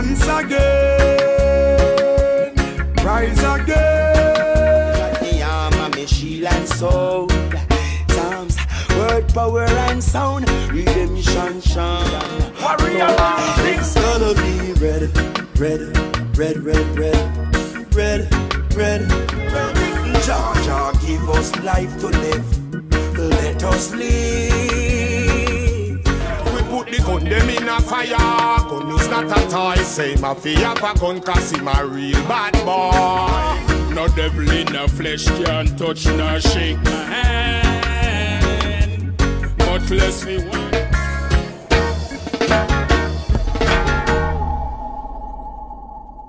Once again, rise again. The arm of me shield and sword. Psalms, word, power and sound. Redemption shine. Warrior, It's gonna be red, red, red, red, red, red, red. Jah, Jah, give us life to live. Let us live. We put the them in a fire. Not a toy. Say my fear for gun cause him a real bad boy. No devil in the flesh can touch nor shake my hand. Much less me one.